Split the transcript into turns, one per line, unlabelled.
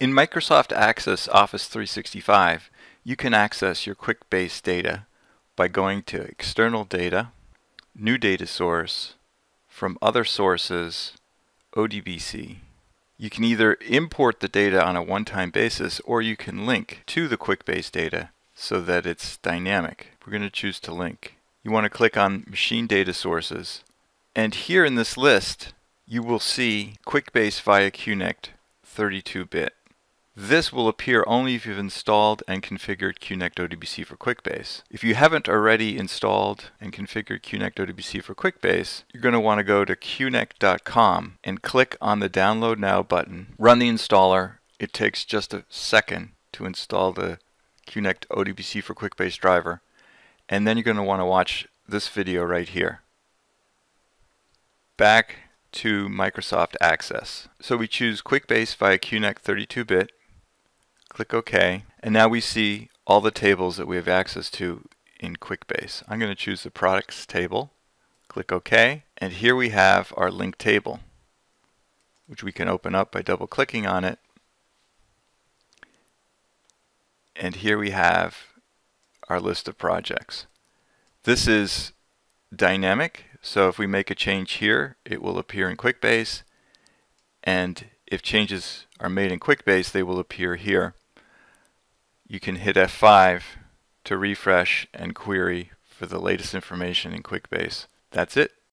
In Microsoft Access Office 365, you can access your QuickBase data by going to External Data, New Data Source, from Other Sources, ODBC. You can either import the data on a one-time basis or you can link to the QuickBase data so that it's dynamic. We're going to choose to link. You want to click on Machine Data Sources and here in this list you will see QuickBase via QNect 32-bit. This will appear only if you've installed and configured QNect ODBC for QuickBase. If you haven't already installed and configured QNect ODBC for QuickBase, you're going to want to go to qnect.com and click on the Download Now button. Run the installer. It takes just a second to install the QNect ODBC for QuickBase driver. And then you're going to want to watch this video right here. Back to Microsoft Access. So we choose QuickBase via QNect 32-bit, click OK, and now we see all the tables that we have access to in QuickBase. I'm going to choose the products table, click OK, and here we have our link table, which we can open up by double clicking on it. And here we have our list of projects. This is dynamic, so if we make a change here, it will appear in QuickBase, and if changes are made in QuickBase, they will appear here. You can hit F5 to refresh and query for the latest information in QuickBase. That's it.